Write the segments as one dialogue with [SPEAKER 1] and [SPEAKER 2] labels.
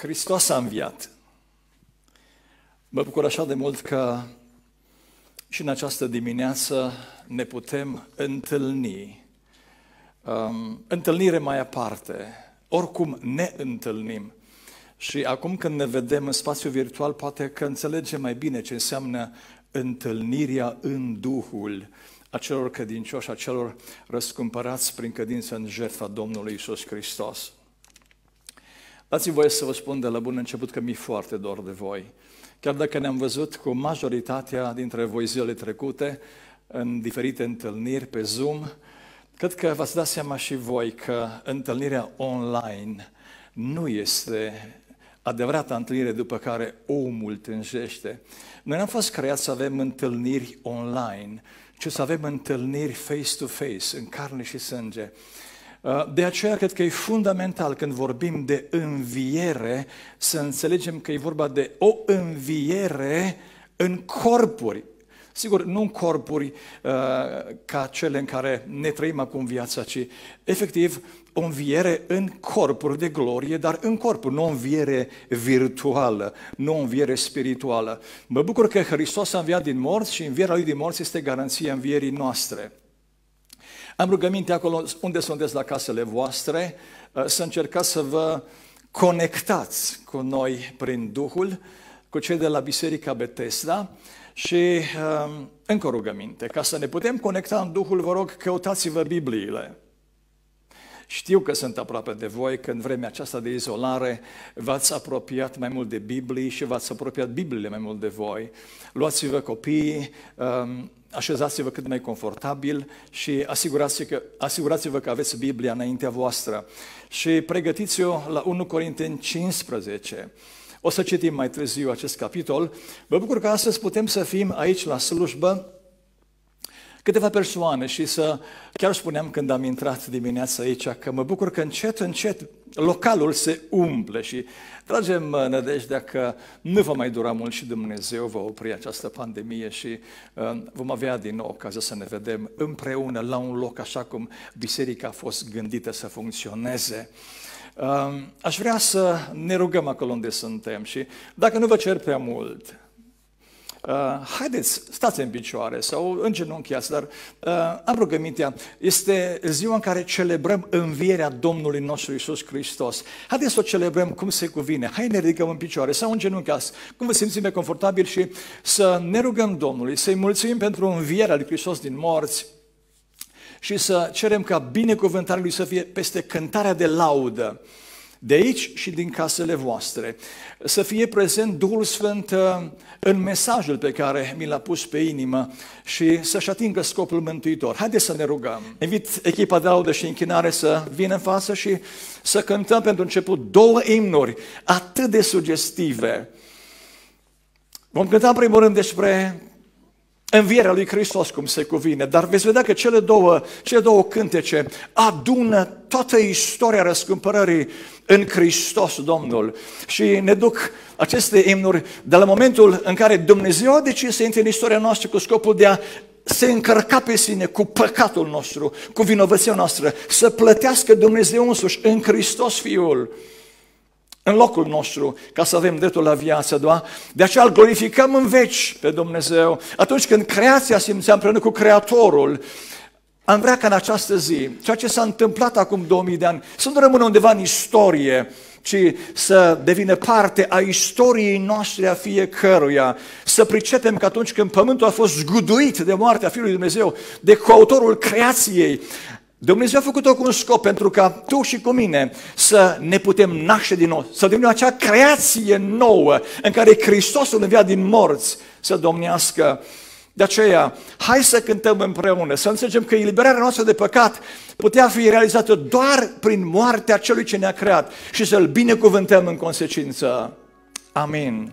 [SPEAKER 1] Hristos a înviat. Mă bucur așa de mult că și în această dimineață ne putem întâlni. Um, întâlnire mai aparte. Oricum ne întâlnim. Și acum când ne vedem în spațiu virtual, poate că înțelegem mai bine ce înseamnă întâlnirea în Duhul a celor credincioși, a celor răscumpărați prin credință în jertfa Domnului Isus Hristos. Dați-mi voie să vă spun de la bun început că mi-e foarte dor de voi. Chiar dacă ne-am văzut cu majoritatea dintre voi zilele trecute în diferite întâlniri pe Zoom, cred că v-ați dat seama și voi că întâlnirea online nu este adevărata întâlnire după care omul tânjește. Noi n-am fost creați să avem întâlniri online, ci să avem întâlniri face-to-face, în carne și sânge. Uh, de aceea cred că e fundamental când vorbim de înviere să înțelegem că e vorba de o înviere în corpuri. Sigur, nu în corpuri uh, ca cele în care ne trăim acum viața, ci efectiv o înviere în corpuri de glorie, dar în corpuri, nu o înviere virtuală, nu o înviere spirituală. Mă bucur că Hristos a înviat din morți și învierea Lui din morți este garanția învierii noastre. Am rugăminte acolo unde sunteți la casele voastre uh, să încercați să vă conectați cu noi prin Duhul, cu cei de la Biserica Betesda și um, încă o rugăminte. Ca să ne putem conecta în Duhul, vă rog, căutați-vă Bibliile. Știu că sunt aproape de voi, că în vremea aceasta de izolare v-ați apropiat mai mult de Biblie și v-ați apropiat Bibliile mai mult de voi. Luați-vă copiii, um, așezați-vă cât mai confortabil și asigurați-vă că, asigurați-vă că aveți Biblia înaintea voastră. Și pregătiți-o la 1 Corinteni 15. O să citim mai târziu acest capitol. Mă bucur că astăzi putem să fim aici la slujbă câteva persoane și să, chiar spuneam când am intrat dimineața aici, că mă bucur că încet, încet localul se umple și tragem nădejdea că nu va mai dura mult și Dumnezeu va opri această pandemie și uh, vom avea din nou ocazia să ne vedem împreună la un loc așa cum biserica a fost gândită să funcționeze. Uh, aș vrea să ne rugăm acolo unde suntem și dacă nu vă cer prea mult, Uh, haideți, stați în picioare sau în genunchiați, dar uh, am rugămintea, este ziua în care celebrăm învierea Domnului nostru Isus Hristos. Haideți să o celebrăm cum se cuvine. Hai ne ridicăm în picioare sau în genunchiați, cum vă simțim mai confortabil și să ne rugăm Domnului, să-i mulțumim pentru învierea lui Hristos din morți, și să cerem ca binecuvântarea Lui să fie peste cântarea de laudă de aici și din casele voastre. Să fie prezent Duhul Sfânt uh, în mesajul pe care mi l-a pus pe inimă și să-și atingă scopul mântuitor. Haideți să ne rugăm. Invit echipa de laudă și închinare să vină în față și să cântăm pentru început două imnuri atât de sugestive. Vom cânta în primul rând despre învierea lui Hristos, cum se cuvine, dar veți vedea că cele două, cele două cântece adună toată istoria răscumpărării în Hristos Domnul. Și ne duc aceste imnuri de la momentul în care Dumnezeu a decis să intre în istoria noastră cu scopul de a se încărca pe sine cu păcatul nostru, cu vinovăția noastră, să plătească Dumnezeu însuși în Hristos Fiul în locul nostru, ca să avem dreptul la viață, da? De aceea îl glorificăm în veci pe Dumnezeu. Atunci când creația simțea împreună cu Creatorul, am vrea ca în această zi, ceea ce s-a întâmplat acum 2000 de ani, să nu rămână undeva în istorie, ci să devină parte a istoriei noastre a fiecăruia. Să pricepem că atunci când pământul a fost zguduit de moartea Fiului Dumnezeu, de coautorul creației, Dumnezeu a făcut-o cu un scop pentru ca tu și cu mine să ne putem naște din nou, să devenim acea creație nouă în care Hristos învia din morți să domnească. De aceea, hai să cântăm împreună, să înțelegem că eliberarea noastră de păcat putea fi realizată doar prin moartea celui ce ne-a creat și să-L binecuvântăm în consecință. Amin.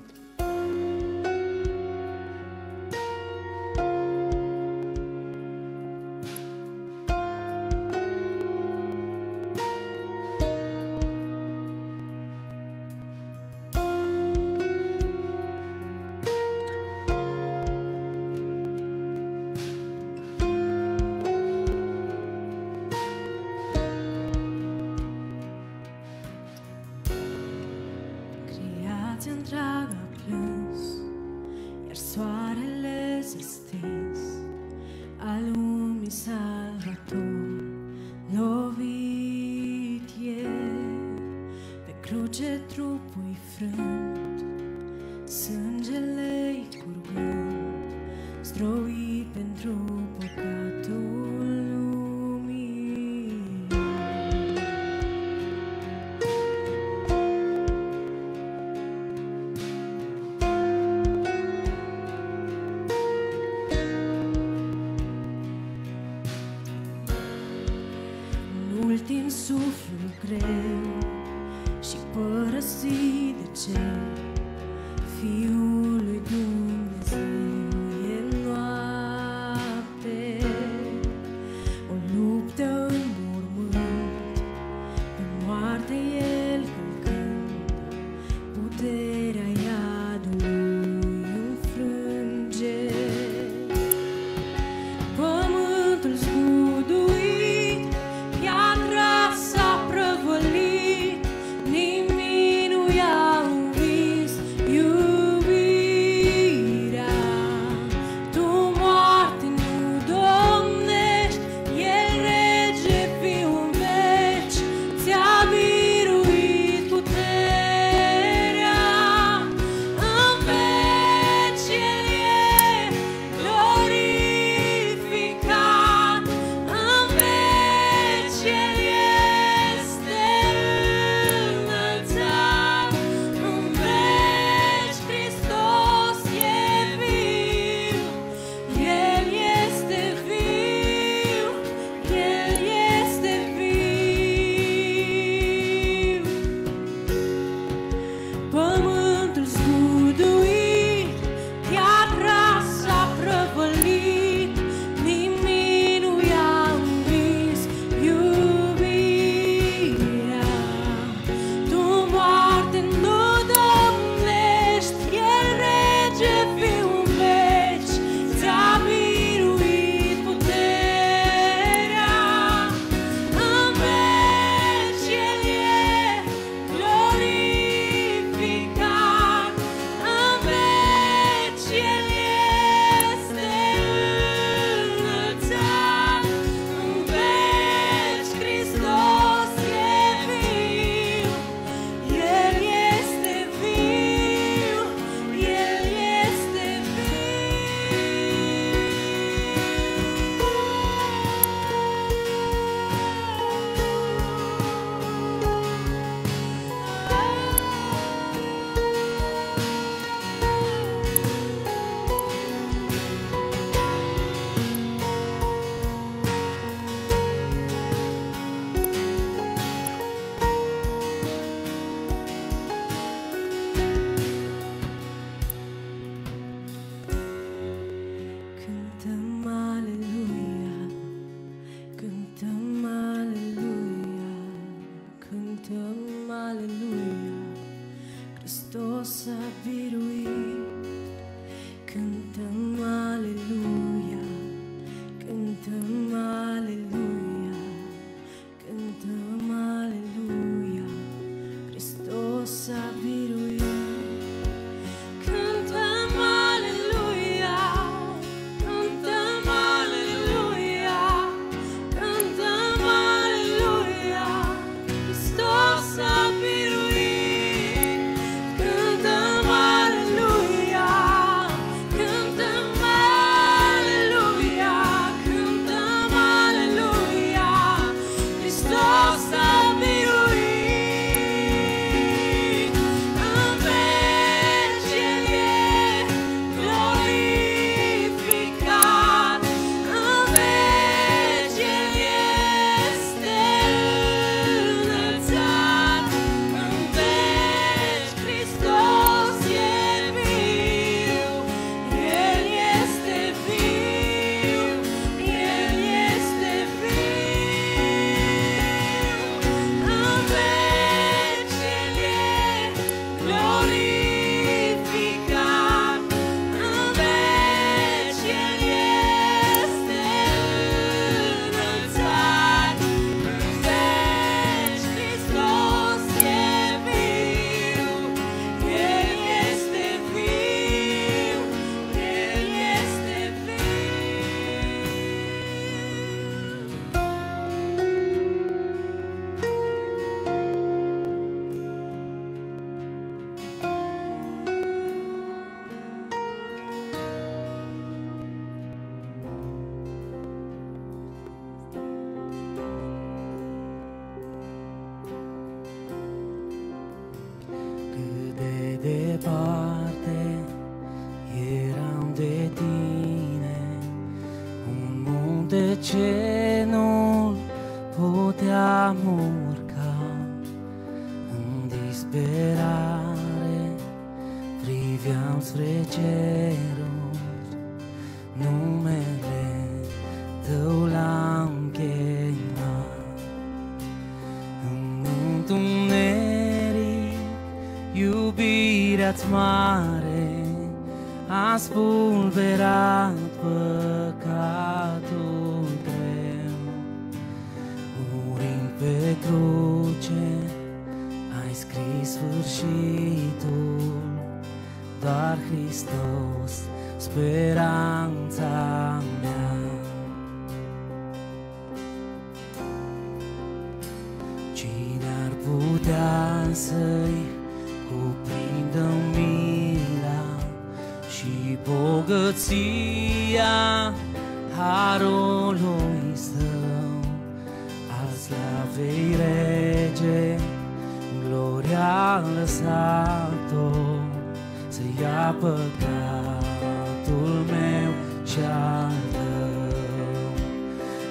[SPEAKER 2] Ia
[SPEAKER 3] păcatul meu și al tău.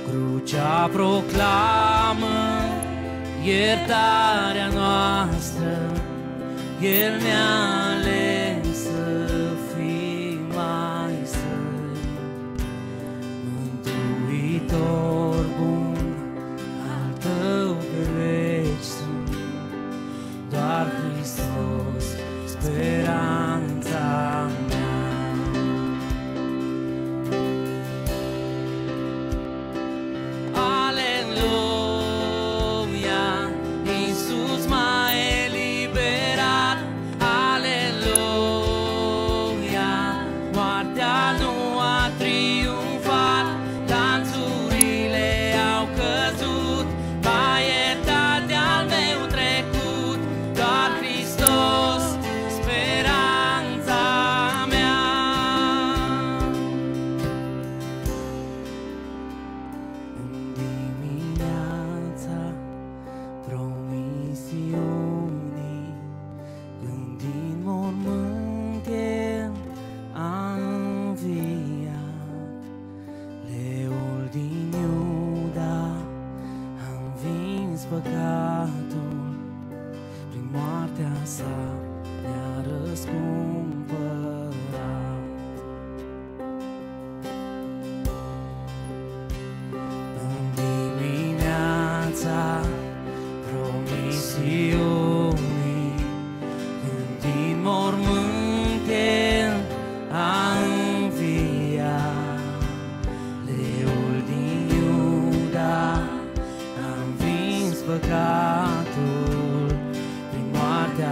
[SPEAKER 3] Crucea proclamă iertarea noastră, El ne-a ales să fim mai săi. Mântuitor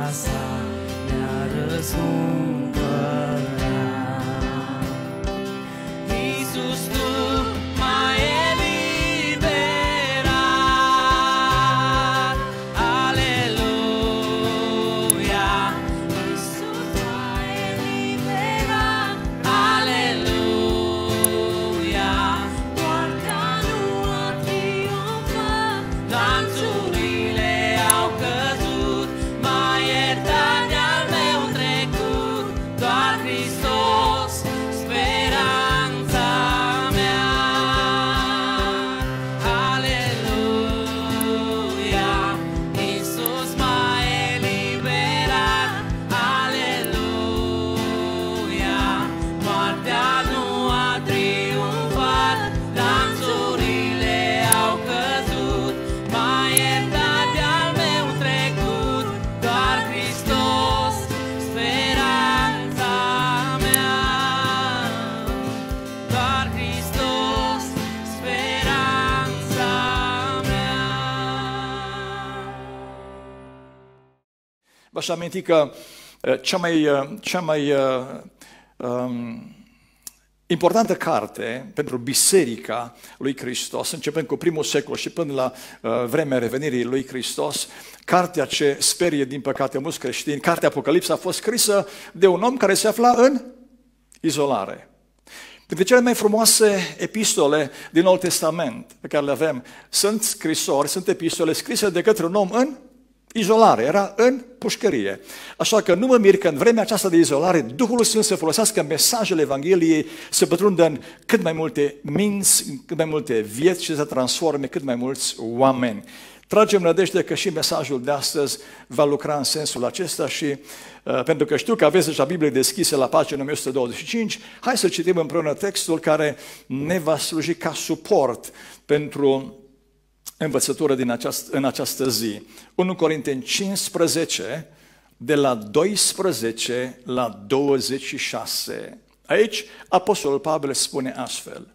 [SPEAKER 3] moartea sa ne-a
[SPEAKER 1] V-aș aminti că uh, cea mai, uh, cea mai uh, um, importantă carte pentru Biserica lui Hristos, începând cu primul secol și până la uh, vremea revenirii lui Hristos, cartea ce sperie din păcate mulți creștini, cartea Apocalipsa a fost scrisă de un om care se afla în izolare. Printre cele mai frumoase epistole din Noul Testament pe care le avem sunt scrisori, sunt epistole scrise de către un om în Izolare, era în pușcărie. Așa că nu mă mir că în vremea aceasta de izolare Duhul Sfânt să folosească mesajele Evangheliei să pătrundă în cât mai multe minți, în cât mai multe vieți și să transforme cât mai mulți oameni. Tragem nădejde că și mesajul de astăzi va lucra în sensul acesta și uh, pentru că știu că aveți deja Biblie deschise la pagina 125, hai să citim împreună textul care ne va sluji ca suport pentru învățătură din această, în această zi. 1 Corinteni 15, de la 12 la 26. Aici Apostolul Pavel spune astfel.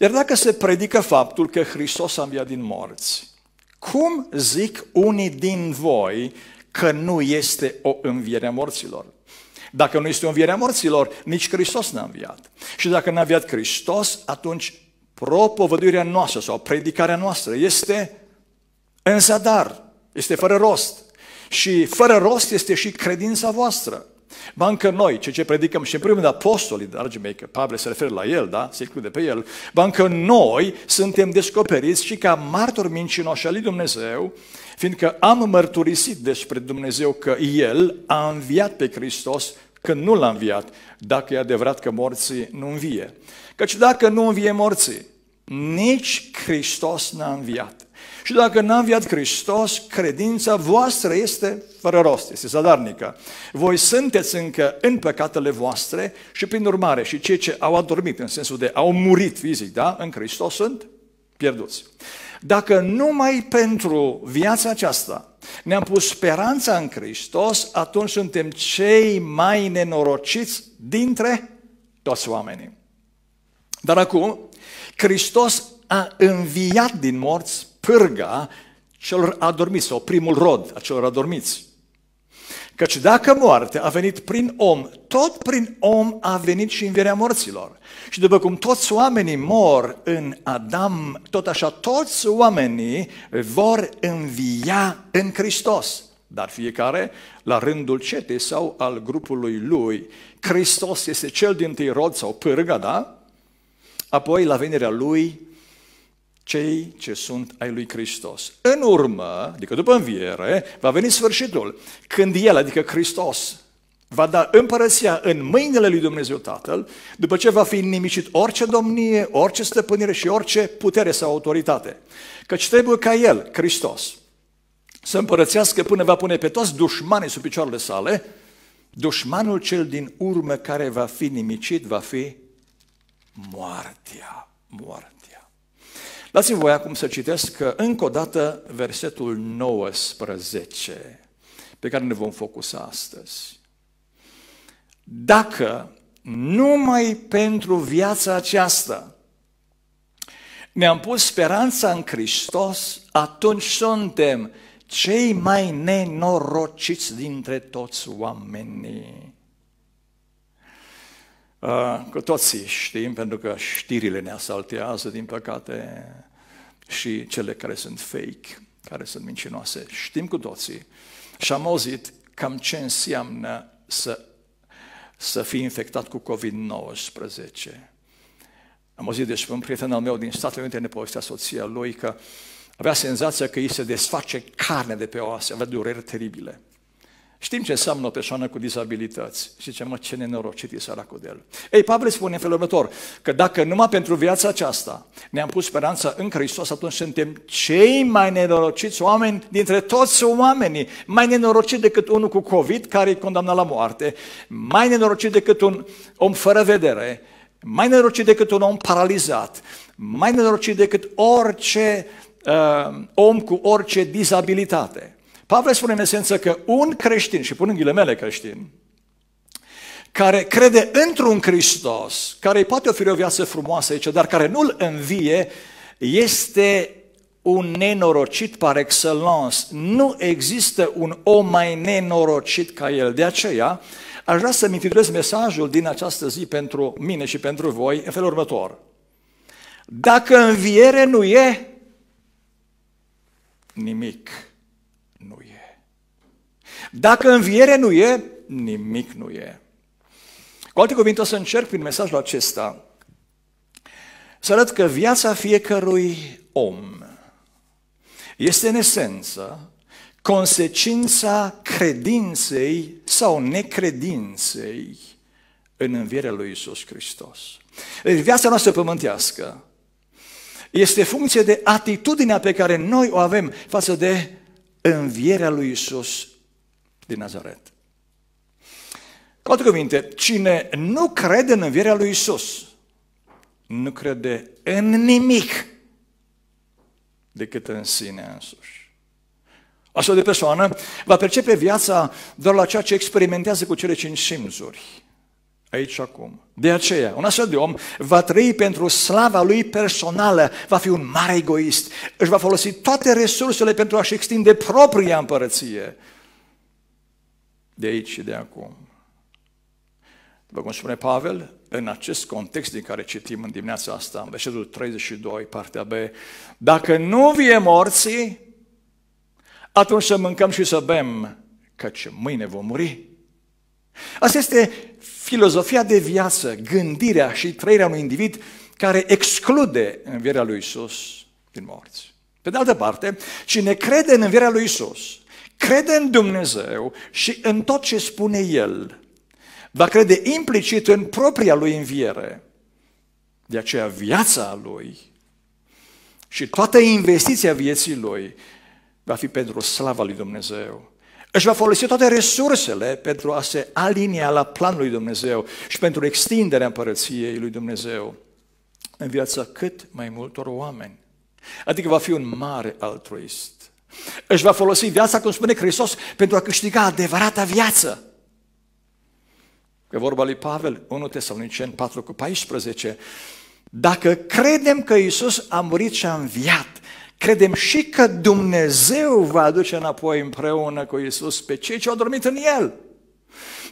[SPEAKER 1] Iar dacă se predică faptul că Hristos a înviat din morți, cum zic unii din voi că nu este o înviere a morților? Dacă nu este o înviere a morților, nici Hristos n-a înviat. Și dacă n-a înviat Hristos, atunci propovăduirea noastră sau predicarea noastră este în zadar, este fără rost. Și fără rost este și credința voastră. Bancă noi, ce ce predicăm și în primul rând apostolii, dragii mei, că Pavel se referă la el, da? Se include pe el. Bancă noi suntem descoperiți și ca martori mincinoși al lui Dumnezeu, fiindcă am mărturisit despre Dumnezeu că El a înviat pe Hristos când nu l-a înviat, dacă e adevărat că morții nu învie. Căci dacă nu învie morții, nici Hristos n-a înviat. Și dacă n-a înviat Hristos, credința voastră este fără rost, este zadarnică. Voi sunteți încă în păcatele voastre și prin urmare și cei ce au adormit, în sensul de au murit fizic, da, în Hristos sunt pierduți. Dacă numai pentru viața aceasta ne-am pus speranța în Hristos, atunci suntem cei mai nenorociți dintre toți oamenii. Dar acum, Hristos a înviat din morți pârga celor adormiți, sau primul rod a celor adormiți. Căci dacă moartea a venit prin om, tot prin om a venit și învierea morților. Și după cum toți oamenii mor în Adam, tot așa toți oamenii vor învia în Hristos. Dar fiecare la rândul cetei sau al grupului lui. Hristos este cel din tâi rod sau pârga, da? Apoi, la venirea lui, cei ce sunt ai lui Hristos. În urmă, adică după înviere, va veni sfârșitul, când El, adică Hristos, va da împărăția în mâinile lui Dumnezeu Tatăl, după ce va fi nimicit orice domnie, orice stăpânire și orice putere sau autoritate. Căci trebuie ca El, Hristos, să împărățească până va pune pe toți dușmanii sub picioarele sale, dușmanul cel din urmă care va fi nimicit va fi moartea. Moartea. Dați-mi voi acum să citesc încă o dată versetul 19 pe care ne vom focusa astăzi. Dacă numai pentru viața aceasta ne-am pus speranța în Hristos, atunci suntem cei mai nenorociți dintre toți oamenii. Uh, Cu toții știm, pentru că știrile ne asaltează, din păcate, și cele care sunt fake, care sunt mincinoase. Știm cu toții. Și am auzit cam ce înseamnă să, să fii infectat cu COVID-19. Am auzit despre un prieten al meu din Statele Unite, ne povestea soția lui că avea senzația că îi se desface carne de pe oase, avea dureri teribile. Știm ce înseamnă o persoană cu dizabilități. Și ce mă, ce nenorocit e săracul de el. Ei, Pavel spune în felul următor, că dacă numai pentru viața aceasta ne-am pus speranța în Hristos, atunci suntem cei mai nenorociți oameni dintre toți oamenii. Mai nenorocit decât unul cu COVID, care e condamnat la moarte, mai nenorocit decât un om fără vedere, mai nenorocit decât un om paralizat, mai nenorocit decât orice uh, om cu orice dizabilitate. Pavel spune în esență că un creștin, și pun în ghilemele creștin, care crede într-un Hristos, care îi poate oferi o viață frumoasă aici, dar care nu-l învie, este un nenorocit par excellence. Nu există un om mai nenorocit ca el. De aceea, aș vrea să-mi intitulez mesajul din această zi pentru mine și pentru voi în felul următor. Dacă înviere nu e, nimic nu e. Dacă înviere nu e, nimic nu e. Cu alte cuvinte, o să încerc prin mesajul acesta să arăt că viața fiecărui om este în esență consecința credinței sau necredinței în învierea lui Isus Hristos. Deci viața noastră pământească este funcție de atitudinea pe care noi o avem față de învierea lui Isus din Nazaret. Cu alte cuvinte, cine nu crede în învierea lui Isus, nu crede în nimic decât în sine însuși. Astfel de persoană va percepe viața doar la ceea ce experimentează cu cele cinci simțuri. Aici și acum. De aceea, un astfel de om va trăi pentru slava lui personală, va fi un mare egoist, își va folosi toate resursele pentru a-și extinde propria împărăție. De aici și de acum. După cum spune Pavel, în acest context din care citim în dimineața asta, în versetul 32, partea B, dacă nu vie morții, atunci să mâncăm și să bem, căci mâine vom muri. Asta este filozofia de viață, gândirea și trăirea unui individ care exclude învierea lui Isus din morți. Pe de altă parte, cine crede în învierea lui Isus, crede în Dumnezeu și în tot ce spune El, va crede implicit în propria lui înviere. De aceea viața lui și toată investiția vieții lui va fi pentru slava lui Dumnezeu. Își va folosi toate resursele pentru a se alinia la planul lui Dumnezeu și pentru extinderea împărăției lui Dumnezeu în viața cât mai multor oameni. Adică va fi un mare altruist. Își va folosi viața, cum spune Hristos, pentru a câștiga adevărata viață. Pe vorba lui Pavel, 1 Tesaloniceni 4 cu 14, dacă credem că Isus a murit și a înviat, credem și că Dumnezeu va aduce înapoi împreună cu Isus pe cei ce au dormit în El.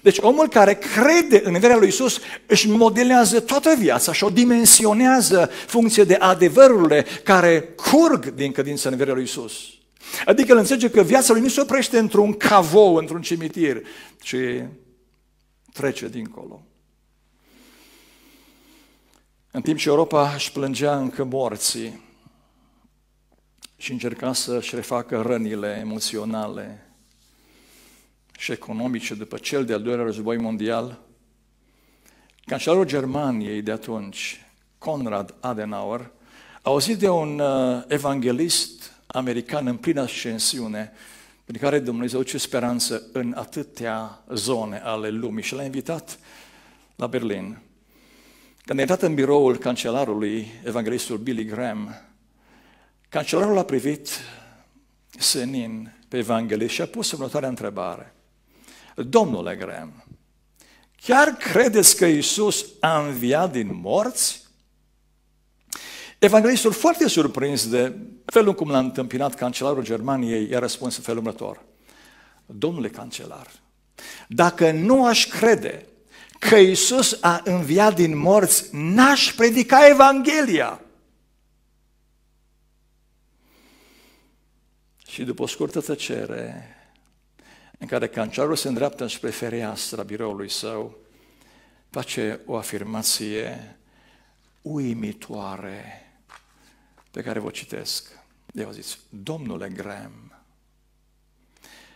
[SPEAKER 1] Deci omul care crede în învierea lui Isus își modelează toată viața și o dimensionează funcție de adevărurile care curg din credința în învierea lui Isus. Adică el înțelege că viața lui nu se oprește într-un cavou, într-un cimitir, ci trece dincolo. În timp ce Europa își plângea încă morții și încerca să-și refacă rănile emoționale și economice după cel de-al doilea război mondial, cancelarul Germaniei de atunci, Konrad Adenauer, a auzit de un uh, evanghelist american în plină ascensiune, prin care Dumnezeu ce speranță în atâtea zone ale lumii și l-a invitat la Berlin. Când a intrat în biroul cancelarului, evanghelistul Billy Graham, cancelarul a privit senin pe evanghelist și a pus următoarea întrebare. Domnule Graham, chiar credeți că Isus a înviat din morți? Evanghelistul, foarte surprins de felul cum l-a întâmpinat cancelarul Germaniei, i-a răspuns în felul următor. Domnule cancelar, dacă nu aș crede că Isus a înviat din morți, n-aș predica Evanghelia. Și după o scurtă tăcere, în care cancelarul se îndreaptă spre fereastra biroului său, face o afirmație uimitoare pe care vă citesc. De au zis, Domnule Graham,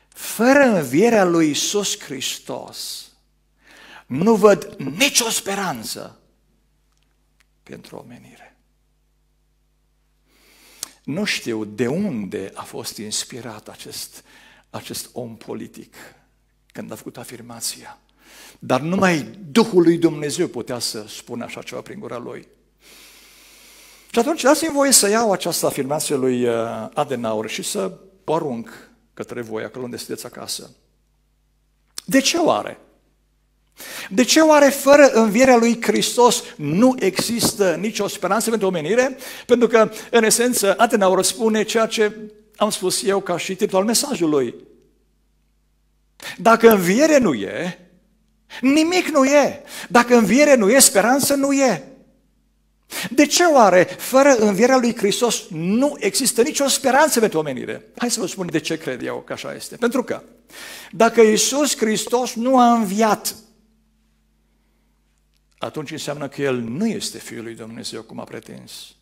[SPEAKER 1] fără învierea lui Isus Hristos, nu văd nicio speranță pentru omenire. Nu știu de unde a fost inspirat acest, acest om politic când a făcut afirmația. Dar numai Duhul lui Dumnezeu putea să spună așa ceva prin gura lui. Și atunci dați-mi voie să iau această afirmație lui uh, Adenauer și să o arunc către voi, acolo unde sunteți acasă. De ce oare? De ce oare fără învierea lui Hristos nu există nicio speranță pentru omenire? Pentru că, în esență, Adenauer spune ceea ce am spus eu ca și titlul mesajului. Dacă înviere nu e, nimic nu e. Dacă înviere nu e, speranță nu e. De ce oare, fără învierea lui Hristos, nu există nicio speranță pentru omenire? Hai să vă spun de ce cred eu că așa este. Pentru că dacă Iisus Hristos nu a înviat, atunci înseamnă că El nu este Fiul lui Dumnezeu, cum a pretins,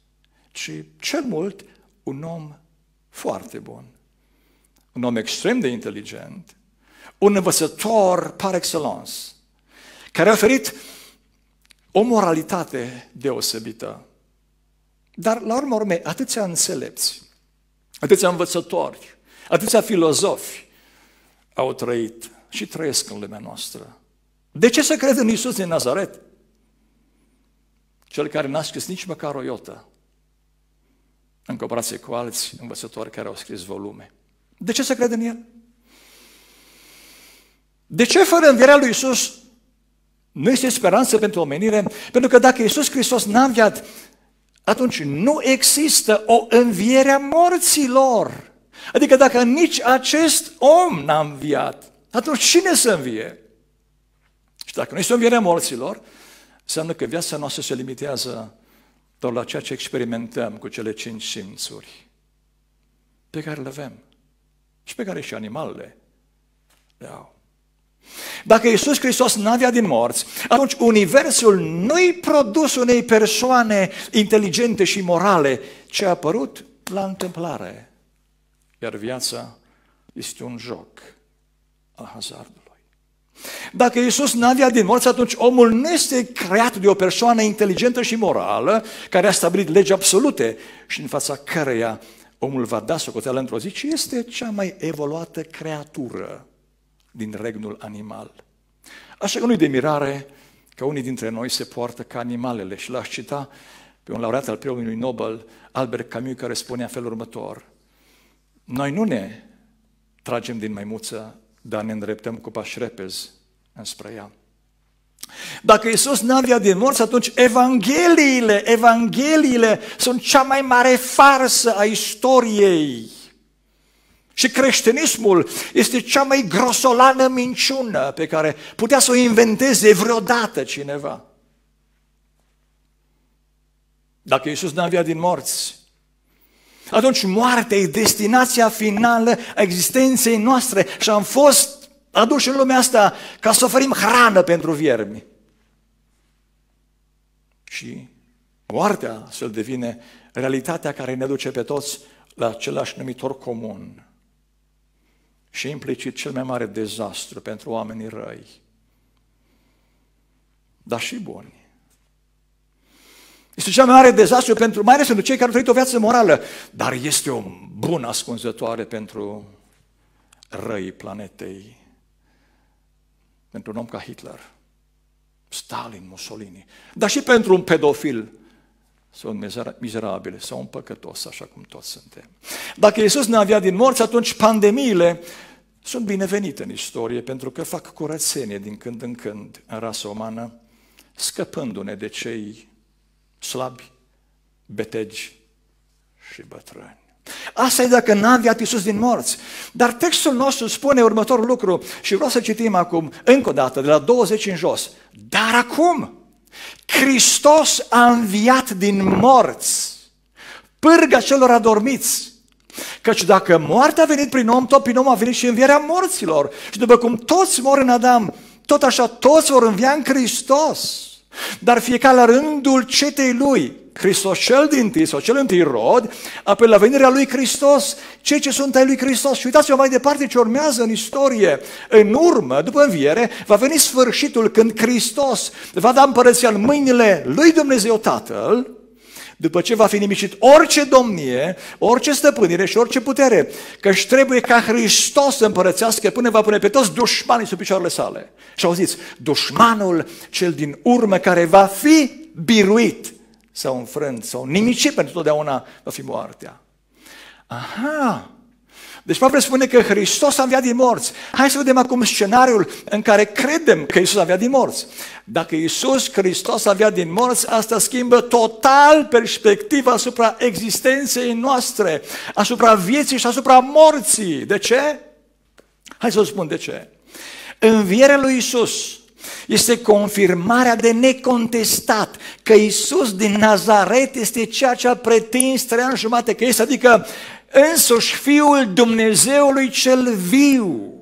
[SPEAKER 1] ci cel mult un om foarte bun, un om extrem de inteligent, un învățător par excellence, care a oferit o moralitate deosebită. Dar, la urmă urmei, atâția înțelepți, atâția învățători, atâția filozofi au trăit și trăiesc în lumea noastră. De ce să cred în Iisus din Nazaret? Cel care n-a scris nici măcar o iotă în comparație cu alți învățători care au scris volume. De ce să cred în El? De ce fără învierea lui Iisus nu este speranță pentru omenire? Pentru că dacă Iisus Hristos n-a înviat, atunci nu există o înviere a morților. Adică dacă nici acest om n-a înviat, atunci cine să învie? Și dacă nu este o înviere a morților, înseamnă că viața noastră se limitează doar la ceea ce experimentăm cu cele cinci simțuri pe care le avem și pe care și animalele le au. Dacă Iisus Hristos n-a avea din morți, atunci Universul nu-i produs unei persoane inteligente și morale, ci a apărut la întâmplare. Iar viața este un joc al hazardului. Dacă Iisus n-a avea din morți, atunci omul nu este creat de o persoană inteligentă și morală care a stabilit legi absolute și în fața căreia omul va da socoteală într-o zi, ci este cea mai evoluată creatură din regnul animal. Așa că nu-i de mirare că unii dintre noi se poartă ca animalele și l-aș cita pe un laureat al premiului Nobel, Albert Camus, care spunea felul următor. Noi nu ne tragem din maimuță, dar ne îndreptăm cu pași repezi înspre ea. Dacă Iisus n-a înviat din morți, atunci Evangheliile, Evangheliile sunt cea mai mare farsă a istoriei. Și creștinismul este cea mai grosolană minciună pe care putea să o inventeze vreodată cineva. Dacă Iisus n-a înviat din morți, atunci moartea e destinația finală a existenței noastre și am fost aduși în lumea asta ca să oferim hrană pentru viermi. Și moartea să devine realitatea care ne duce pe toți la același numitor comun și implicit cel mai mare dezastru pentru oamenii răi, dar și buni. Este cel mai mare dezastru pentru, mai ales pentru cei care au trăit o viață morală, dar este o bună ascunzătoare pentru răii planetei. Pentru un om ca Hitler, Stalin, Mussolini, dar și pentru un pedofil sunt mizerabile sau un păcătos, așa cum toți suntem. Dacă Iisus ne avea din morți, atunci pandemiile sunt binevenite în istorie pentru că fac curățenie din când în când în rasa umană, scăpându-ne de cei slabi, betegi și bătrâni. Asta e dacă n-a înviat Iisus din morți. Dar textul nostru spune următorul lucru și vreau să citim acum încă o dată, de la 20 în jos. Dar acum, Hristos a înviat din morți, pârga celor adormiți. Căci dacă moartea a venit prin om, tot prin om a venit și învierea morților. Și după cum toți mor în Adam, tot așa toți vor învia în Hristos. Dar fiecare la rândul cetei lui, Hristos cel din tâi sau cel întâi rod, apoi la venirea lui Hristos, cei ce sunt ai lui Hristos. Și uitați-vă mai departe ce urmează în istorie. În urmă, după înviere, va veni sfârșitul când Hristos va da împărăția în mâinile lui Dumnezeu Tatăl, după ce va fi nimicit orice domnie, orice stăpânire și orice putere, căci trebuie ca Hristos să împărățească până va pune pe toți dușmanii sub picioarele sale. Și auziți, dușmanul cel din urmă care va fi biruit sau înfrânt sau nimicit pentru totdeauna va fi moartea. Aha! Deci Pavel spune că Hristos a înviat din morți. Hai să vedem acum scenariul în care credem că Isus a înviat din morți. Dacă Isus Hristos a înviat din morți, asta schimbă total perspectiva asupra existenței noastre, asupra vieții și asupra morții. De ce? Hai să vă spun de ce. Învierea lui Isus este confirmarea de necontestat că Isus din Nazaret este ceea ce a pretins trei ani jumate că este, adică însuși Fiul Dumnezeului cel viu.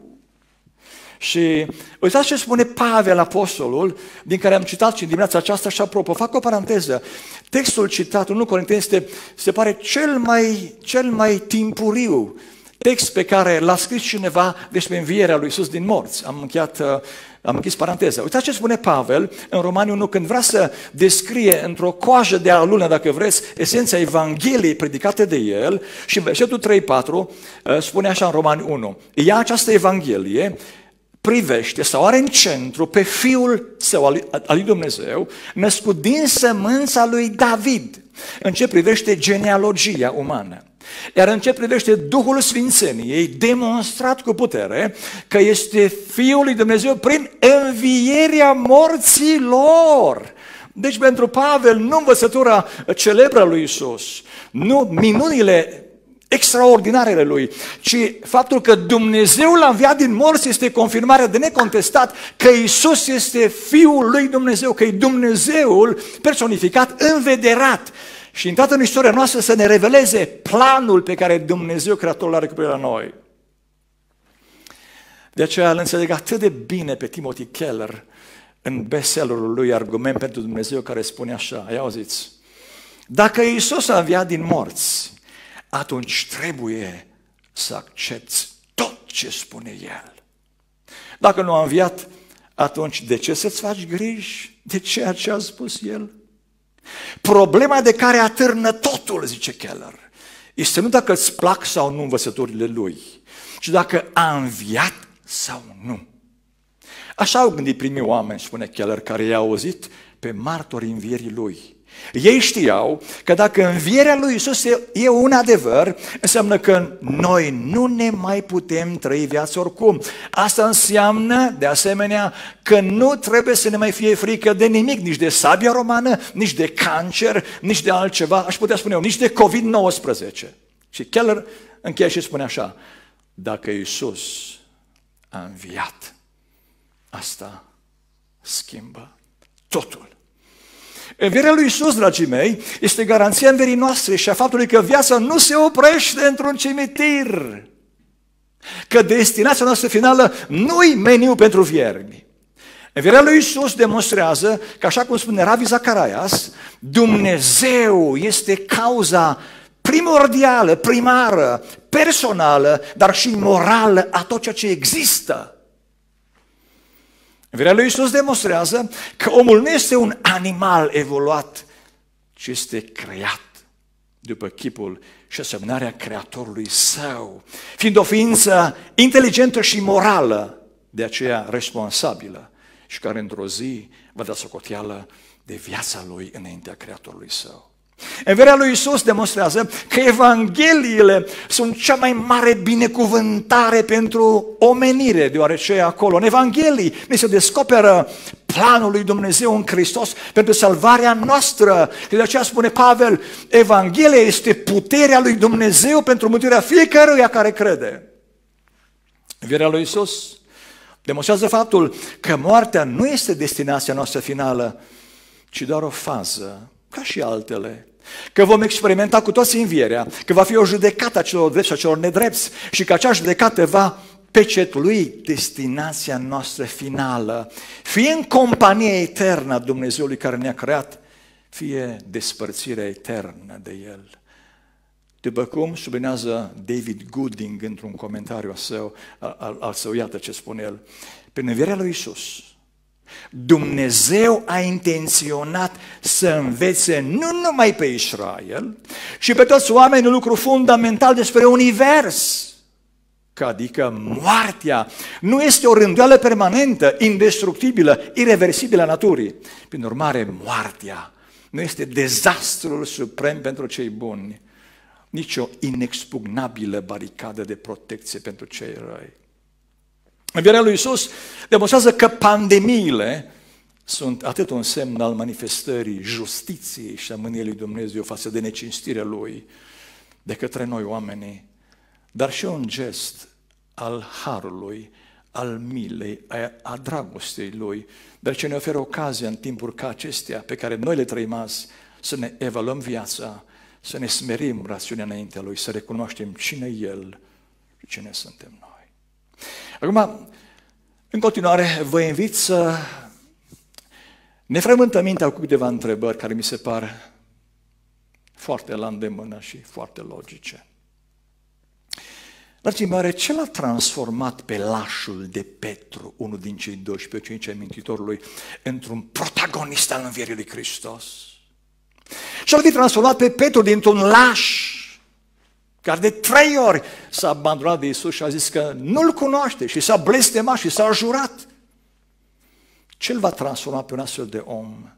[SPEAKER 1] Și uitați ce spune Pavel, apostolul, din care am citat și în dimineața aceasta și apropo, fac o paranteză. Textul citat, 1 Corinteni, este, se pare cel mai, cel mai timpuriu text pe care l-a scris cineva despre învierea lui Iisus din morți. Am încheiat, uh, am închis paranteza. Uitați ce spune Pavel în Romani 1 când vrea să descrie într-o coajă de alună, dacă vreți, esența Evangheliei predicate de el și în versetul 3-4 uh, spune așa în Romani 1. Ia această Evanghelie privește sau are în centru pe Fiul Său al lui- al lui Dumnezeu, născut din sămânța lui David, în ce privește genealogia umană. Iar în ce privește Duhul Sfințeniei, demonstrat cu putere că este Fiul lui Dumnezeu prin învierea morților. Deci pentru Pavel nu învățătura celebră a lui Isus, nu minunile extraordinarele lui, ci faptul că Dumnezeu l-a înviat din morți este confirmarea de necontestat că Isus este Fiul lui Dumnezeu, că e Dumnezeul personificat, învederat și intrat în istoria noastră să ne reveleze planul pe care Dumnezeu Creatorul l-are cu privire la noi. De aceea îl înțeleg atât de bine pe Timothy Keller în bestsellerul lui Argument pentru Dumnezeu care spune așa, ai auziți? Dacă Isus a înviat din morți, atunci trebuie să accepti tot ce spune El. Dacă nu a înviat, atunci de ce să-ți faci griji de ceea ce a spus El? Problema de care atârnă totul, zice Keller, este nu dacă îți plac sau nu învățăturile Lui, ci dacă a înviat sau nu. Așa au gândit primii oameni, spune Keller, care i-au auzit pe martorii învierii Lui. Ei știau că dacă învierea lui Isus e un adevăr, înseamnă că noi nu ne mai putem trăi viața oricum. Asta înseamnă, de asemenea, că nu trebuie să ne mai fie frică de nimic, nici de sabia romană, nici de cancer, nici de altceva, aș putea spune eu, nici de COVID-19. Și Keller încheie și spune așa, dacă Isus a înviat, asta schimbă totul. Învierea lui Isus, dragii mei, este garanția înverii noastre și a faptului că viața nu se oprește într-un cimitir. Că destinația noastră finală nu-i meniu pentru viermi. Învierea lui Isus demonstrează că, așa cum spune Ravi Zacarias, Dumnezeu este cauza primordială, primară, personală, dar și morală a tot ceea ce există. Învierea lui Isus demonstrează că omul nu este un animal evoluat, ci este creat după chipul și asemănarea Creatorului Său, fiind o ființă inteligentă și morală, de aceea responsabilă și care într-o zi va da socoteală de viața lui înaintea Creatorului Său. Învierea lui Isus demonstrează că Evangheliile sunt cea mai mare binecuvântare pentru omenire, deoarece acolo, în Evanghelii, ne se descoperă planul lui Dumnezeu în Hristos pentru salvarea noastră. Și de aceea spune Pavel, Evanghelia este puterea lui Dumnezeu pentru mântuirea fiecăruia care crede. Învierea lui Isus demonstrează faptul că moartea nu este destinația noastră finală, ci doar o fază, ca și altele. Că vom experimenta cu toți învierea, că va fi o judecată a celor drepți și a celor nedrepți și că acea judecată va pecetlui destinația noastră finală, fie în compania eternă a Dumnezeului care ne-a creat, fie despărțirea eternă de El. După cum sublinează David Gooding într-un comentariu al său, al, al său, iată ce spune el, prin învierea lui Isus, Dumnezeu a intenționat să învețe nu numai pe Israel, ci pe toți oamenii un lucru fundamental despre univers. Că adică moartea nu este o rânduială permanentă, indestructibilă, irreversibilă a naturii. Prin urmare, moartea nu este dezastrul suprem pentru cei buni, nici o inexpugnabilă baricadă de protecție pentru cei răi. Învierea lui Isus demonstrează că pandemiile sunt atât un semn al manifestării justiției și a mâniei lui Dumnezeu față de necinstirea Lui de către noi oamenii, dar și un gest al harului, al milei, a, a dragostei Lui, dar ce ne oferă ocazia în timpuri ca acestea pe care noi le trăim azi să ne evaluăm viața, să ne smerim rațiunea înaintea Lui, să recunoaștem cine e El și cine suntem noi. Acum, în continuare, vă invit să ne frământăm mintea cu câteva întrebări care mi se par foarte la îndemână și foarte logice. Dragii mei, ce l-a transformat pe lașul de Petru, unul din cei 12 cinci ai Mântuitorului, într-un protagonist al învierii lui Hristos? Și-a fi transformat pe Petru dintr-un laș, care de trei ori s-a abandonat de Isus și a zis că nu-L cunoaște și s-a blestemat și s-a jurat. Ce-L va transforma pe un astfel de om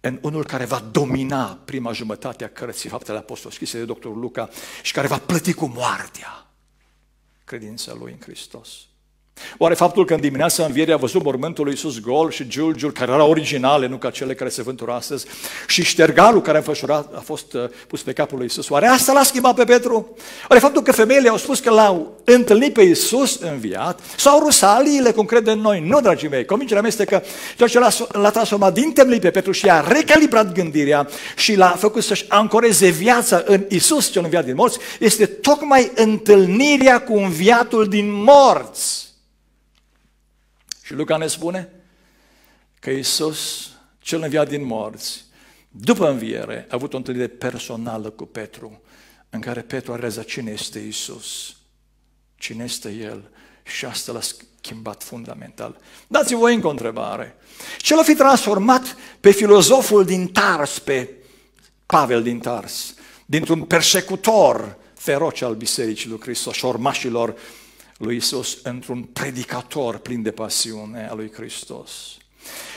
[SPEAKER 1] în unul care va domina prima jumătate a cărții Faptele Apostolului scrise de doctorul Luca și care va plăti cu moartea credința lui în Hristos. Oare faptul că în dimineața învierii a văzut mormântul lui Iisus gol și giulgiul, care erau originale, nu ca cele care se vântură astăzi, și ștergalul care a, înfășurat, a fost uh, pus pe capul lui Iisus, oare asta l-a schimbat pe Petru? Oare faptul că femeile au spus că l-au întâlnit pe Iisus înviat, sau rusaliile, cum cred în noi? Nu, dragii mei, convingerea mea este că ceea ce l-a, l-a transformat din temnic pe Petru și a recalibrat gândirea și l-a făcut să-și ancoreze viața în Iisus cel înviat din morți, este tocmai întâlnirea cu înviatul din morți. Și Luca ne spune că Iisus, cel înviat din morți, după înviere, a avut o întâlnire personală cu Petru, în care Petru a realizat cine este Iisus, cine este El și asta l-a schimbat fundamental. Dați-mi voi încă o întrebare. Ce l-a fi transformat pe filozoful din Tars, pe Pavel din Tars, dintr-un persecutor feroce al Bisericii lui Hristos și urmașilor lui Isus într-un predicator plin de pasiune a lui Hristos.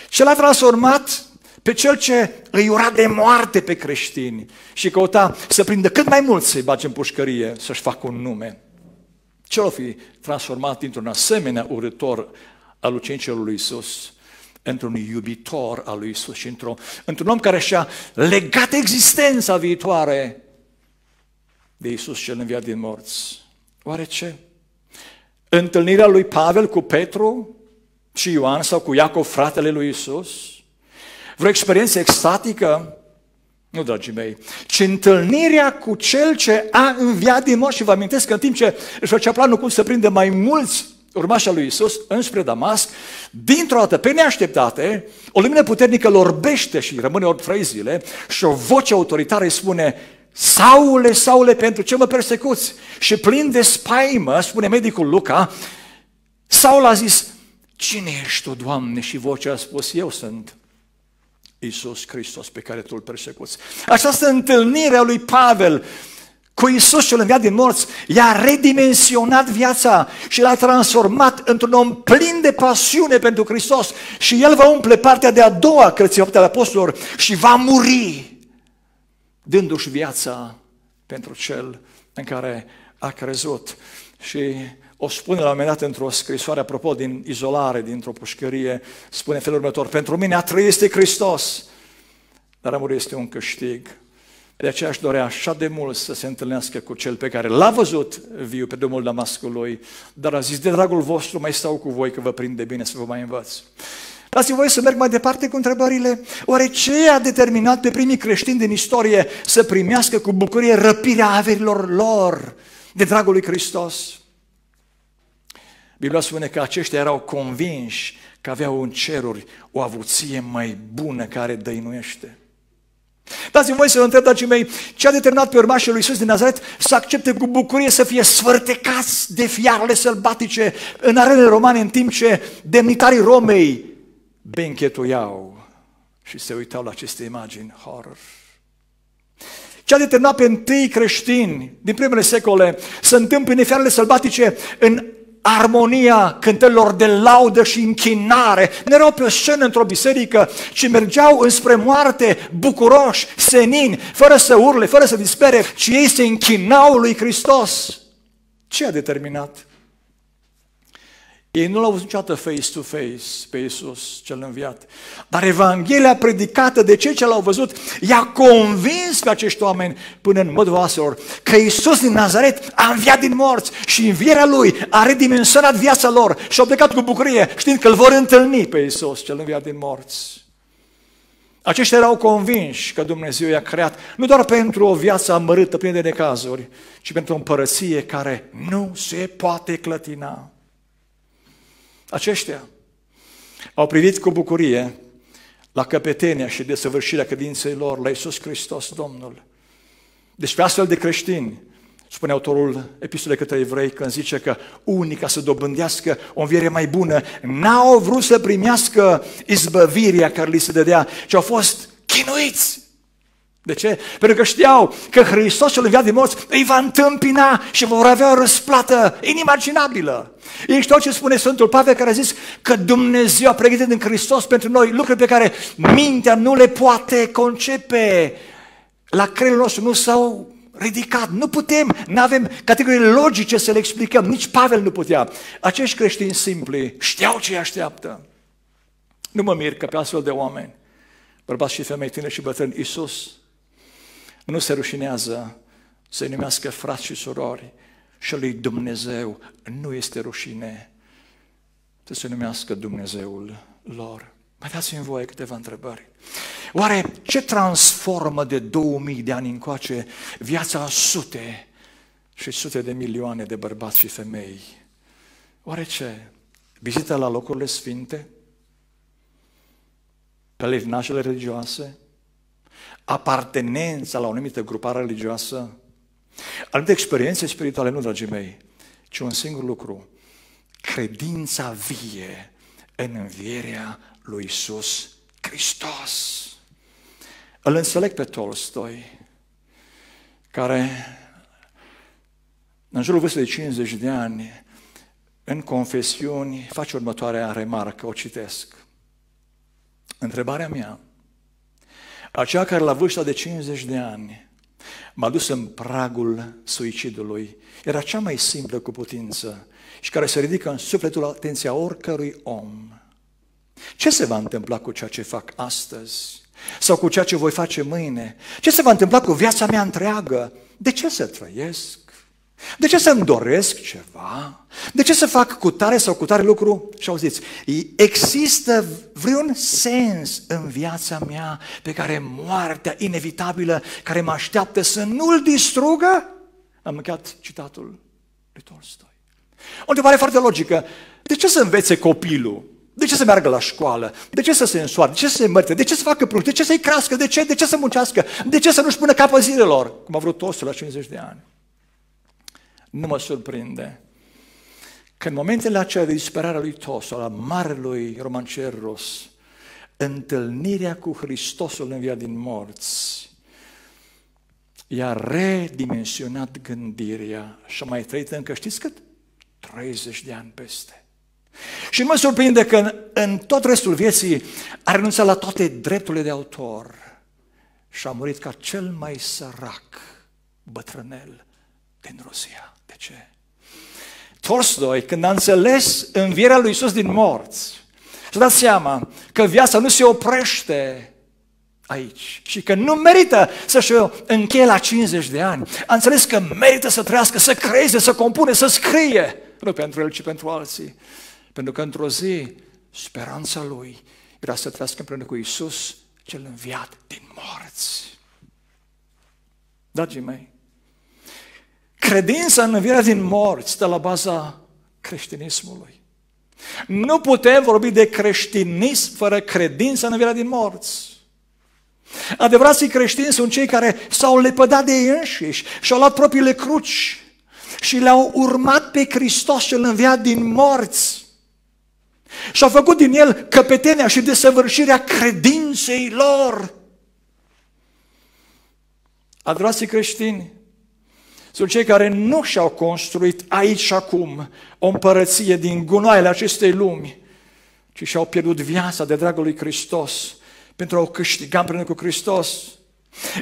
[SPEAKER 1] Ce l-a transformat pe cel ce îi ura de moarte pe creștini și căuta să prindă cât mai mulți să-i bage în pușcărie, să-și facă un nume. Ce l-a fi transformat dintr-un asemenea urător al ucenicilor lui Isus într-un iubitor al lui Isus și într-un, într-un om care și-a legat existența viitoare de Isus cel înviat din morți. Oare ce? Întâlnirea lui Pavel cu Petru și Ioan sau cu Iacov, fratele lui Isus? Vreo experiență extatică? Nu, dragii mei, ci întâlnirea cu cel ce a înviat din morți și vă amintesc că în timp ce își făcea planul cum să prinde mai mulți urmașa lui Isus înspre Damasc, dintr-o dată, pe neașteptate, o lumină puternică îl orbește și rămâne ori trei zile și o voce autoritară îi spune, Saule, Saule, pentru ce mă persecuți? Și plin de spaimă, spune medicul Luca, Saul a zis, cine ești tu, Doamne? Și vocea a spus, eu sunt Iisus Hristos pe care tu îl persecuți. Această întâlnire a lui Pavel cu Iisus cel înviat din morți i-a redimensionat viața și l-a transformat într-un om plin de pasiune pentru Hristos și el va umple partea de a doua cărții ale apostolilor și va muri dându-și viața pentru cel în care a crezut. Și o spune la un moment dat într-o scrisoare, apropo, din izolare, dintr-o pușcărie, spune felul următor, pentru mine a trăi este Hristos, dar a muri este un câștig. De aceea aș dorea așa de mult să se întâlnească cu cel pe care l-a văzut viu pe drumul Damascului, dar a zis, de dragul vostru mai stau cu voi că vă prinde bine să vă mai învăț. Dați-mi voi să merg mai departe cu întrebările. Oare ce a determinat pe primii creștini din istorie să primească cu bucurie răpirea averilor lor de dragul lui Hristos? Biblia spune că aceștia erau convinși că aveau în ceruri o avuție mai bună care dăinuiește. Dați-mi voi să vă întreb, dragii mei, ce a determinat pe urmașii lui Iisus din Nazaret să accepte cu bucurie să fie sfărtecați de fiarele sălbatice în arenele romane, în timp ce demnitarii Romei benchetuiau și se uitau la aceste imagini horror. Ce a determinat pe întâi creștini din primele secole să întâmpine fiarele sălbatice în armonia cântărilor de laudă și închinare. Nu erau pe o scenă într-o biserică, ci mergeau înspre moarte bucuroși, senini, fără să urle, fără să dispere, ci ei se închinau lui Hristos. Ce a determinat? Ei nu l-au văzut niciodată face-to-face pe Iisus cel înviat. Dar Evanghelia predicată de cei ce l-au văzut i-a convins pe acești oameni până în mod vaselor că Iisus din Nazaret a înviat din morți și învierea Lui a redimensionat viața lor și au plecat cu bucurie știind că îl vor întâlni pe Iisus cel înviat din morți. Aceștia erau convinși că Dumnezeu i-a creat nu doar pentru o viață amărâtă, plină de necazuri, ci pentru o împărăție care nu se poate clătina. Aceștia au privit cu bucurie la căpetenia și desăvârșirea credinței lor la Iisus Hristos Domnul. Despre astfel de creștini Spune autorul epistolei către evrei când zice că unii ca să dobândească o înviere mai bună n-au vrut să primească izbăvirea care li se dădea, ci au fost chinuiți. De ce? Pentru că știau că Hristos cel înviat din morți îi va întâmpina și vor avea o răsplată inimaginabilă. Ei știu ce spune Sfântul Pavel care a zis că Dumnezeu a pregătit în Hristos pentru noi lucruri pe care mintea nu le poate concepe. La creierul nostru nu s-au ridicat. Nu putem, nu avem categorii logice să le explicăm. Nici Pavel nu putea. Acești creștini simpli știau ce îi așteaptă. Nu mă mir că pe astfel de oameni, bărbați și femei, tineri și bătrâni, Iisus nu se rușinează să-i numească frați și surori și lui Dumnezeu nu este rușine să se numească Dumnezeul lor. Mai dați-mi voie câteva întrebări. Oare ce transformă de 2000 de ani încoace viața a sute și sute de milioane de bărbați și femei? Oare ce? Vizita la locurile sfinte? Pelerinajele religioase? Apartenența la o anumită grupare religioasă? Anumite experiențe spirituale, nu, dragii mei, ci un singur lucru. Credința vie în învierea lui Isus Hristos. Îl înțeleg pe Tolstoi, care în jurul vârstei de 50 de ani, în confesiuni, face următoarea remarcă, o citesc. Întrebarea mea, aceea care la vârsta de 50 de ani m-a dus în pragul suicidului, era cea mai simplă cu putință și care se ridică în sufletul atenția oricărui om. Ce se va întâmpla cu ceea ce fac astăzi? Sau cu ceea ce voi face mâine? Ce se va întâmpla cu viața mea întreagă? De ce să trăiesc? De ce să-mi doresc ceva? De ce să fac cu tare sau cu tare lucru? Și auziți, există vreun sens în viața mea pe care moartea inevitabilă care mă așteaptă să nu-l distrugă? Am încheiat citatul lui Tolstoi. O întrebare foarte logică. De ce să învețe copilul? De ce să meargă la școală? De ce să se însoare? De ce să se mărte? De ce să facă prunci? De ce să-i crească? De ce? De ce să muncească? De ce să nu-și pună capă zilelor? Cum a vrut Tolstoi la 50 de ani. Nu mă surprinde că în momentele acelea de disperare lui Tolstoi, la marelui romancier ros, întâlnirea cu Hristosul înviat din morți, i-a redimensionat gândirea și a mai trăit încă, știți cât? 30 de ani peste. Și nu mă surprinde că în, în tot restul vieții a renunțat la toate drepturile de autor și a murit ca cel mai sărac bătrânel din Rusia. De ce? Tolstoi, când a înțeles învierea lui Isus din morți, și-a dat seama că viața nu se oprește aici și că nu merită să-și o încheie la 50 de ani. A înțeles că merită să trăiască, să creeze, să compune, să scrie. Nu pentru el, ci pentru alții. Pentru că într-o zi, speranța lui era să trăiască împreună cu Isus, cel înviat din morți. Dragii mei, credința în învierea din morți stă la baza creștinismului. Nu putem vorbi de creștinism fără credință în învierea din morți. Adevărații creștini sunt cei care s-au lepădat de ei înșiși și au luat propriile cruci și le-au urmat pe Hristos cel înviat din morți. Și au făcut din el căpetenia și desăvârșirea credinței lor. Adevărații creștini sunt cei care nu și-au construit aici și acum o împărăție din gunoaiele acestei lumi, ci și-au pierdut viața de dragul lui Hristos pentru a o câștiga împreună cu Hristos.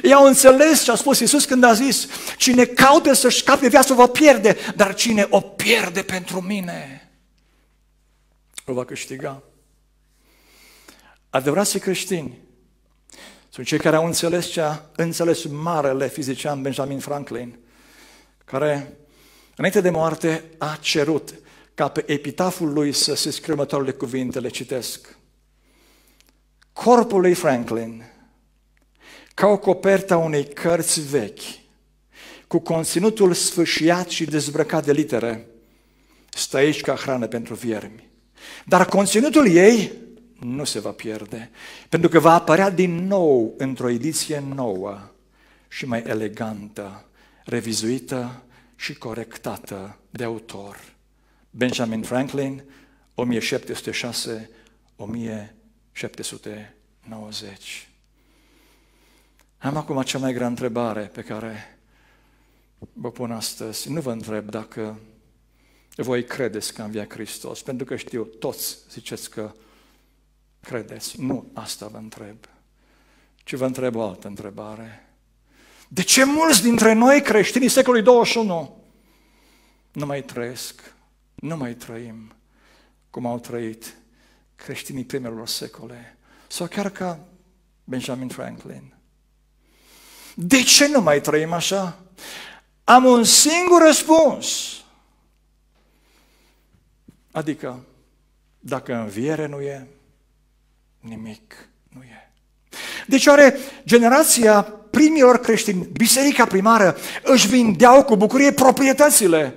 [SPEAKER 1] Ei au înțeles ce a spus Iisus când a zis, cine caută să-și scape viața va pierde, dar cine o pierde pentru mine, o va câștiga. Adevărații creștini sunt cei care au înțeles ce a înțeles marele fizician Benjamin Franklin, care, înainte de moarte, a cerut ca pe epitaful lui să se scrie următoarele cuvinte, le citesc. Corpul lui Franklin, ca o copertă a unei cărți vechi, cu conținutul sfâșiat și dezbrăcat de litere, stă aici ca hrană pentru viermi. Dar conținutul ei nu se va pierde, pentru că va apărea din nou într-o ediție nouă și mai elegantă, revizuită și corectată de autor. Benjamin Franklin, 1706-1790. Am acum cea mai grea întrebare pe care vă pun astăzi. Nu vă întreb dacă voi credeți că a înviat Hristos, pentru că știu, toți ziceți că credeți. Nu asta vă întreb, ci vă întreb o altă întrebare. De ce mulți dintre noi creștinii secolului 21 nu mai trăiesc, nu mai trăim cum au trăit creștinii primelor secole? Sau chiar ca Benjamin Franklin. De ce nu mai trăim așa? Am un singur răspuns. Adică, dacă înviere nu e, nimic nu e. Deci oare generația primilor creștini, biserica primară, își vindeau cu bucurie proprietățile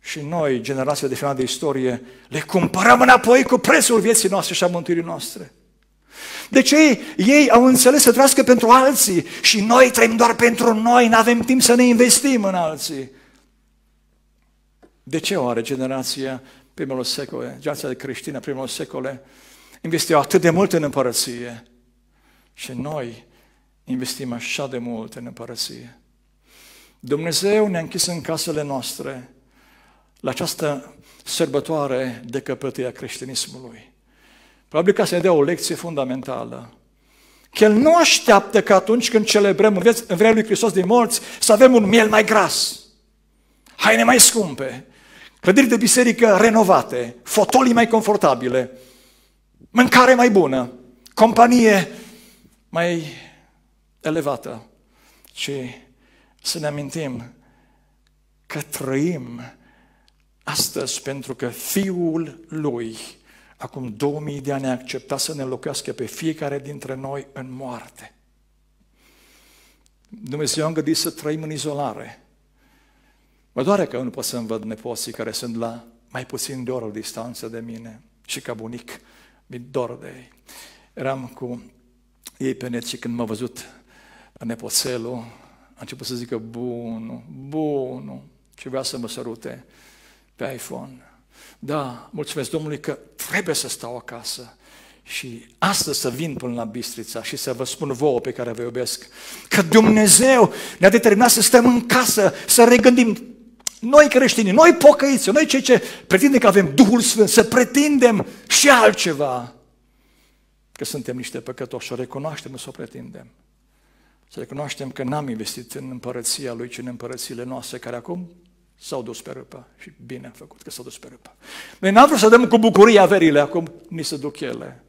[SPEAKER 1] și noi, generația de final de istorie, le cumpărăm înapoi cu prețul vieții noastre și a mântuirii noastre. De ce ei au înțeles să trăiască pentru alții și noi trăim doar pentru noi, nu avem timp să ne investim în alții? De ce oare generația primelor secole, generația de creștină primelor secole, investiau atât de mult în împărăție și noi investim așa de mult în împărăție? Dumnezeu ne-a închis în casele noastre la această sărbătoare de căpătâia creștinismului. Probabil ca să ne dea o lecție fundamentală. Că El nu așteaptă că atunci când celebrăm în vremea lui Hristos din morți să avem un miel mai gras, haine mai scumpe, clădiri de biserică renovate, fotolii mai confortabile, mâncare mai bună, companie mai elevată, ci să ne amintim că trăim astăzi pentru că Fiul Lui acum 2000 de ani a acceptat să ne locuiască pe fiecare dintre noi în moarte. Dumnezeu a îngădit să trăim în izolare. Mă doare că eu nu pot să-mi văd nepoții care sunt la mai puțin de oră distanță de mine și ca bunic mi dor de ei. Eram cu ei pe net și când m-a văzut nepoțelul, a început să zică bunul, bunul, și vrea să mă sărute pe iPhone. Da, mulțumesc Domnului că trebuie să stau acasă și astăzi să vin până la Bistrița și să vă spun vouă pe care vă iubesc că Dumnezeu ne-a determinat să stăm în casă, să regândim noi creștini, noi pocăiți, noi cei ce pretindem că avem Duhul Sfânt, să pretindem și altceva. Că suntem niște păcătoși, să recunoaștem, să o pretindem. Să recunoaștem că n-am investit în împărăția Lui, ci în împărățiile noastre, care acum S-au dus pe râpă și bine a făcut că s-au dus pe râpă. Noi n-am vrut să dăm cu bucurie averile, acum ni se duc ele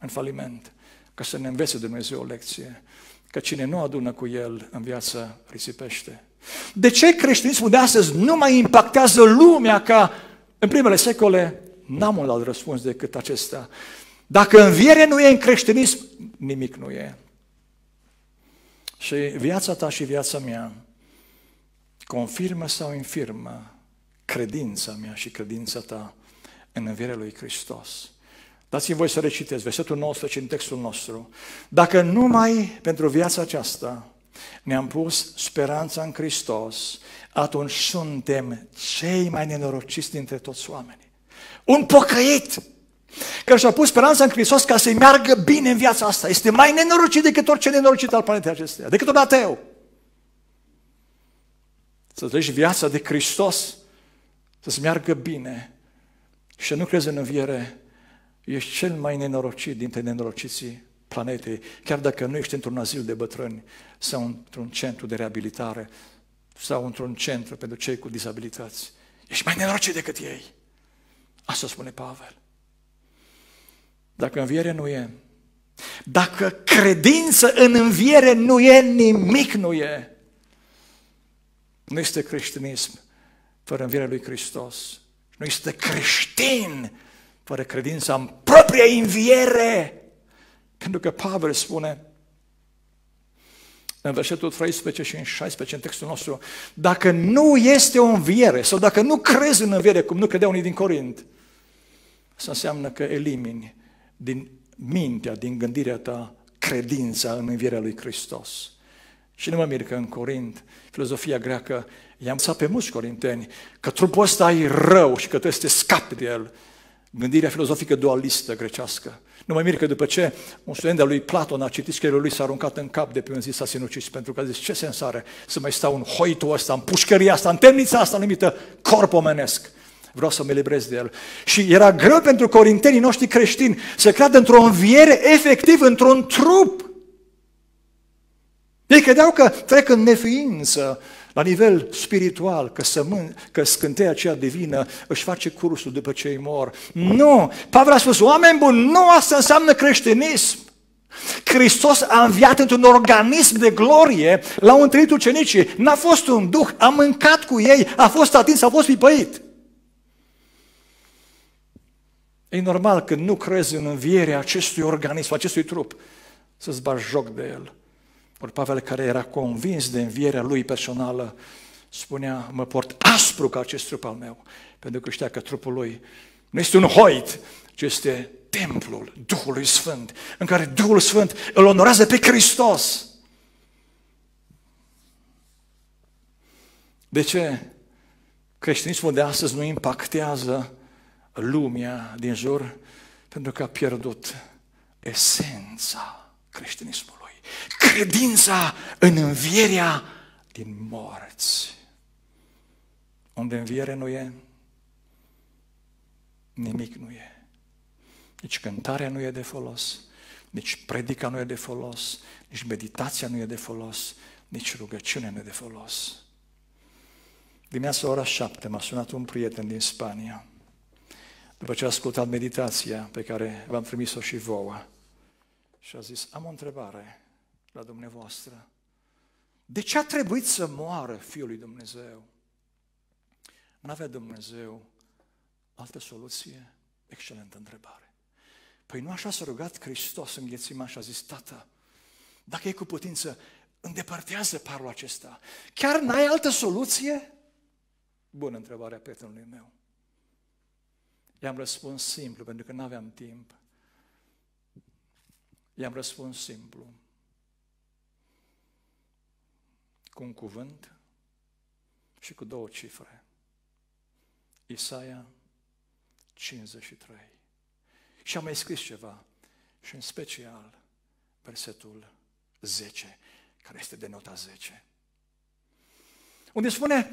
[SPEAKER 1] în faliment, ca să ne învețe Dumnezeu o lecție, că cine nu adună cu el în viață risipește. De ce creștinismul de astăzi nu mai impactează lumea ca în primele secole? N-am un alt răspuns decât acesta. Dacă înviere nu e în creștinism, nimic nu e. Și viața ta și viața mea confirmă sau infirmă credința mea și credința ta în învierea lui Hristos. Dați-mi voi să recitesc versetul 19 în textul nostru. Dacă numai pentru viața aceasta ne-am pus speranța în Hristos, atunci suntem cei mai nenorociți dintre toți oamenii. Un pocăit care și-a pus speranța în Hristos ca să-i meargă bine în viața asta. Este mai nenorocit decât orice nenorocit al planetei acesteia, decât un ateu să trăiești viața de Hristos, să-ți meargă bine și să nu crezi în înviere, ești cel mai nenorocit dintre nenorociții planetei, chiar dacă nu ești într-un azil de bătrâni sau într-un centru de reabilitare sau într-un centru pentru cei cu dizabilități. Ești mai nenorocit decât ei. Asta spune Pavel. Dacă înviere nu e, dacă credință în înviere nu e, nimic nu e. Nu este creștinism fără învierea lui Hristos. Nu este creștin fără credința în propria înviere. Pentru că Pavel spune în versetul 13 și în 16, în textul nostru, dacă nu este o înviere sau dacă nu crezi în înviere, cum nu credeau unii din Corint, asta înseamnă că elimini din mintea, din gândirea ta, credința în învierea lui Hristos. Și nu mă mir că în Corint filozofia greacă i-am învățat pe mulți corinteni că trupul ăsta e rău și că trebuie să te scapi de el. Gândirea filozofică dualistă grecească. Nu mă mir că după ce un student al lui Platon a citit scrierile lui s-a aruncat în cap de pe un zi s-a sinucis pentru că a zis ce sens are să mai stau în hoitul ăsta, în pușcăria asta, în temnița asta numită corp omenesc. Vreau să mă eliberez de el. Și era greu pentru corintenii noștri creștini să creadă într-o înviere efectiv, într-un trup. Ei credeau că trec în neființă, la nivel spiritual, că, sămân, că scânteia aceea divină își face cursul după ce îi mor. Nu! Pavel a spus, oameni buni, nu asta înseamnă creștinism. Hristos a înviat într-un organism de glorie, l-au întâlnit ucenicii, n-a fost un duh, a mâncat cu ei, a fost atins, a fost pipăit. E normal că nu crezi în învierea acestui organism, acestui trup, să-ți bagi joc de el. Ori Pavel, care era convins de învierea lui personală, spunea, mă port aspru ca acest trup al meu, pentru că știa că trupul lui nu este un hoit, ci este templul Duhului Sfânt, în care Duhul Sfânt îl onorează pe Hristos. De ce creștinismul de astăzi nu impactează lumea din jur? Pentru că a pierdut esența creștinismului. Credința în învierea din morți. Unde înviere nu e, nimic nu e. Nici cântarea nu e de folos, nici predica nu e de folos, nici meditația nu e de folos, nici rugăciunea nu e de folos. Dimineața ora șapte m-a sunat un prieten din Spania, după ce a ascultat meditația pe care v-am trimis-o și vouă. Și a zis, am o întrebare la dumneavoastră. De ce a trebuit să moară Fiul lui Dumnezeu? Nu avea Dumnezeu altă soluție? Excelentă întrebare. Păi nu așa s-a rugat Hristos în ghețima și a zis, Tată, dacă e cu putință, îndepărtează parul acesta. Chiar n-ai altă soluție? Bună întrebarea prietenului meu. I-am răspuns simplu, pentru că nu aveam timp. I-am răspuns simplu. Cu un cuvânt și cu două cifre. Isaia 53. Și am mai scris ceva, și în special versetul 10, care este de nota 10. Unde spune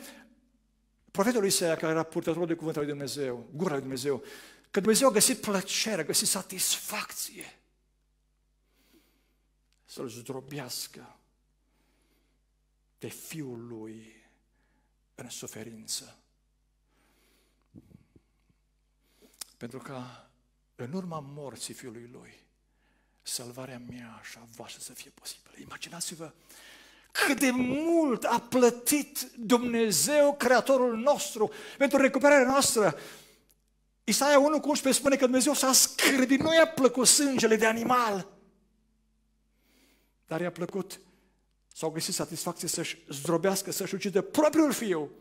[SPEAKER 1] profetul Isaia, care era purtătorul de cuvântul lui Dumnezeu, gura lui Dumnezeu, că Dumnezeu a găsit plăcere, a găsit satisfacție să-l zdrobească pe Fiul Lui în suferință. Pentru că în urma morții Fiului Lui, salvarea mea și a voastră să fie posibilă. Imaginați-vă cât de mult a plătit Dumnezeu, Creatorul nostru, pentru recuperarea noastră. Isaia 1 cu 11 spune că Dumnezeu s-a scârbit, nu i-a plăcut sângele de animal, dar i-a plăcut sau găsit satisfacție să-și zdrobească, să-și ucidă propriul fiu.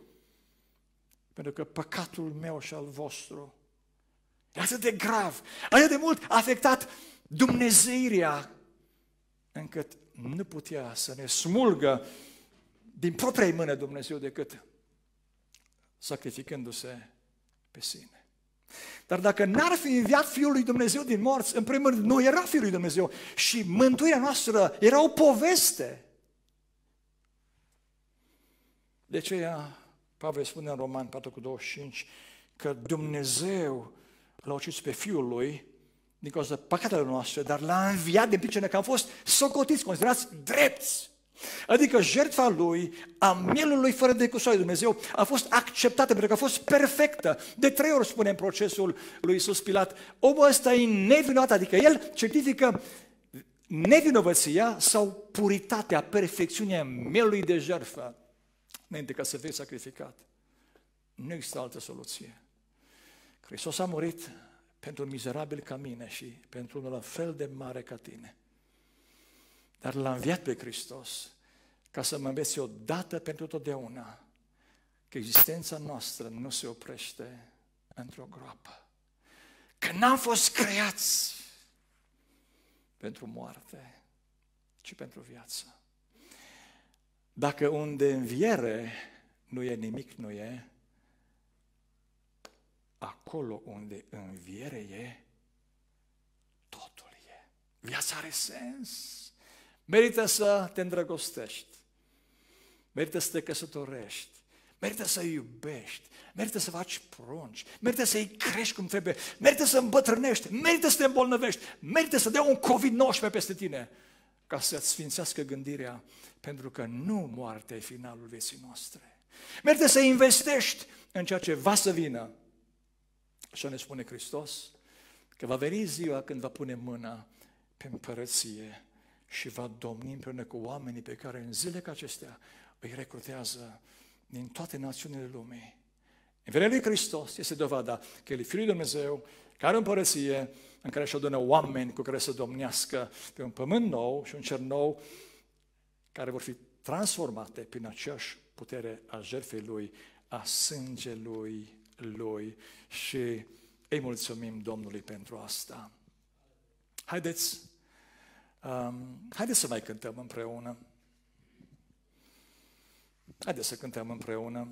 [SPEAKER 1] Pentru că păcatul meu și al vostru e atât de grav, atât de mult a afectat Dumnezeirea, încât nu putea să ne smulgă din propria mână Dumnezeu decât sacrificându-se pe sine. Dar dacă n-ar fi înviat Fiul lui Dumnezeu din morți, în primul rând nu era Fiul lui Dumnezeu și mântuirea noastră era o poveste. De aceea, Pavel spune în Roman 4 cu 25 că Dumnezeu l-a ucis pe Fiul Lui din cauza păcatelor noastre, dar l-a înviat de pricina că am fost socotiți, considerați drepți. Adică jertfa lui, a mielului fără de cusoare Dumnezeu, a fost acceptată pentru că a fost perfectă. De trei ori spune în procesul lui Iisus Pilat, omul ăsta e nevinovat, adică el certifică nevinovăția sau puritatea, perfecțiunea mielului de jertfă înainte ca să fie sacrificat. Nu există altă soluție. Hristos a murit pentru un mizerabil ca mine și pentru unul la fel de mare ca tine. Dar l-a înviat pe Hristos ca să mă înveți odată pentru totdeauna că existența noastră nu se oprește într-o groapă. Că n-am fost creați pentru moarte, ci pentru viață. Dacă unde înviere nu e nimic, nu e. Acolo unde înviere e, totul e. Viața are sens. Merită să te îndrăgostești. Merită să te căsătorești. Merită să iubești. Merită să faci prunci. Merită să-i crești cum trebuie. Merită să îmbătrânești. Merită să te îmbolnăvești. Merită să dea un COVID-19 peste tine ca să-ți sfințească gândirea, pentru că nu moartea e finalul vieții noastre. Merită să investești în ceea ce va să vină. Așa ne spune Hristos, că va veni ziua când va pune mâna pe împărăție și va domni împreună cu oamenii pe care în zile ca acestea îi recrutează din toate națiunile lumii. Învierea lui Hristos este dovada că El e Fiul lui Dumnezeu, care are o împărăție în care își adună oameni cu care să domnească pe un pământ nou și un cer nou, care vor fi transformate prin aceeași putere a jertfei Lui, a sângelui Lui și îi mulțumim Domnului pentru asta. Haideți, um, haideți să mai cântăm împreună. Haideți să cântăm împreună.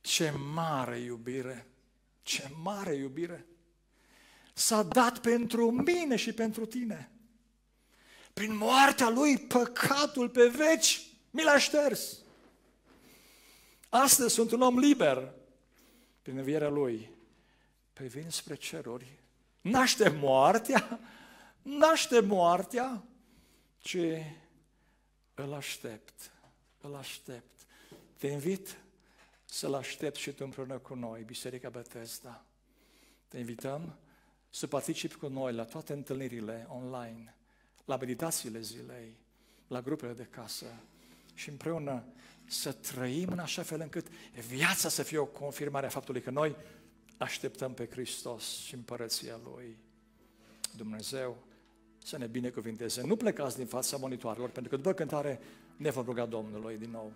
[SPEAKER 1] Ce mare iubire! Ce mare iubire! S-a dat pentru mine și pentru tine. Prin moartea lui, păcatul pe veci mi l-a șters. Astăzi sunt un om liber. Prin învierea lui, privind spre ceruri, naște moartea, naște moartea, ci îl aștept, îl aștept. Te invit să-L aștept și tu împreună cu noi, Biserica Bethesda. Te invităm să participi cu noi la toate întâlnirile online, la meditațiile zilei, la grupele de casă și împreună să trăim în așa fel încât viața să fie o confirmare a faptului că noi așteptăm pe Hristos și împărăția Lui. Dumnezeu să ne binecuvinteze. Nu plecați din fața monitoarelor, pentru că după cântare ne vom ruga Domnului din nou.